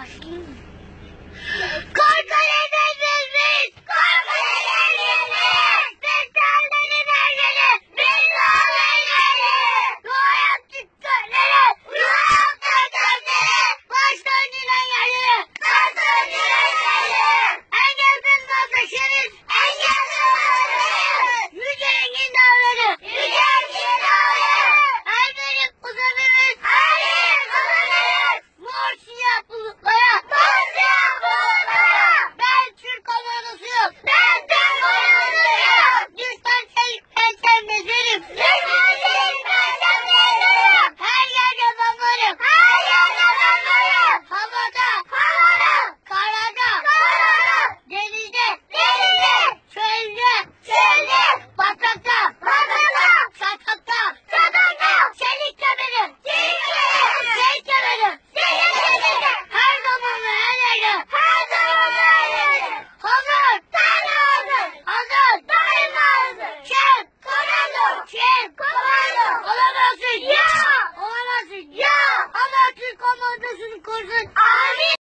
Pasquinho. Komando! Olamazsın! Ya! Olamazsın! Ya! Türk komandosunu korusun!